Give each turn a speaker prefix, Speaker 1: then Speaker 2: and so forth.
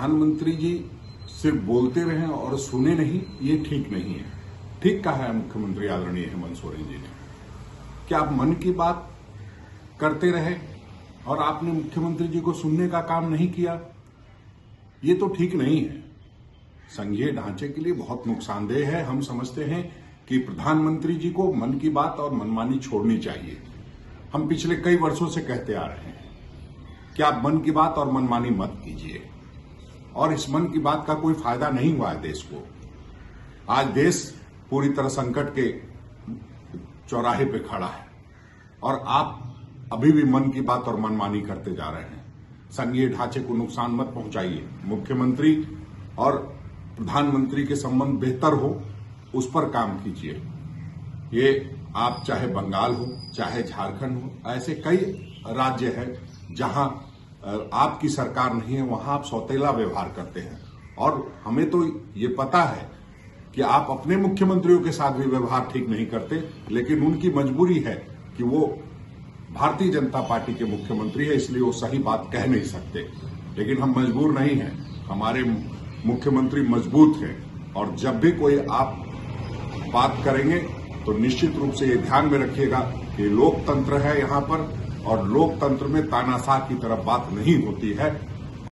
Speaker 1: प्रधानमंत्री जी सिर्फ़ बोलते रहे और सुने नहीं, ये ठीक नहीं है। ठीक कहा है मुख्यमंत्री आदरणीय हेमंत सोरेन जी ने। कि आप मन की बात करते रहे और आपने मुख्यमंत्री जी को सुनने का काम नहीं किया? ये तो ठीक नहीं है। संघीय ढांचे के लिए बहुत नुकसानदेह है। हम समझते हैं कि प्रधानमंत्री जी को मन की बात और मनमानी छोड़नी चाहिए। हम पिछले कई वर्षों से कहते आ रहे हैं। कि आप मन की बात और मनमानी मत कीजिए। और इस मन की बात का कोई फ़ायदा नहीं हुआ है देश को। आज देश पूरी तरह संकट के चौराहे पे खड़ा है और आप अभी भी मन की बात और मनमानी करते जा रहे हैं। संघीय ढांचे को नुकसान मत पहुंचाइए। मुख्यमंत्री और प्रधानमंत्री के संबंध बेहतर हो, उस पर काम कीजिए। ये आप चाहे बंगाल हो, चाहे झारखंड हो, ऐसे कई राज्य हैं जहाँ आपकी सरकार नहीं है, वहाँ आप सौतेला व्यवहार करते हैं। और हमें तो ये पता है कि आप अपने मुख्यमंत्रियों के साथ भी व्यवहार ठीक नहीं करते, लेकिन उनकी मजबूरी है कि वो भारतीय जनता पार्टी के मुख्यमंत्री है, इसलिए वो सही बात कह नहीं सकते। लेकिन हम मजबूर नहीं हैं, हमारे मुख्यमंत्री मज़बूत हैं, और जब भी कोई आप बात करेंगे तो निश्चित रूप से ये ध्यान में रखिएगा कि लोकतंत्र है यहाँ पर और लोकतंत्र में तानाशाह की तरफ़ बात नहीं होती है।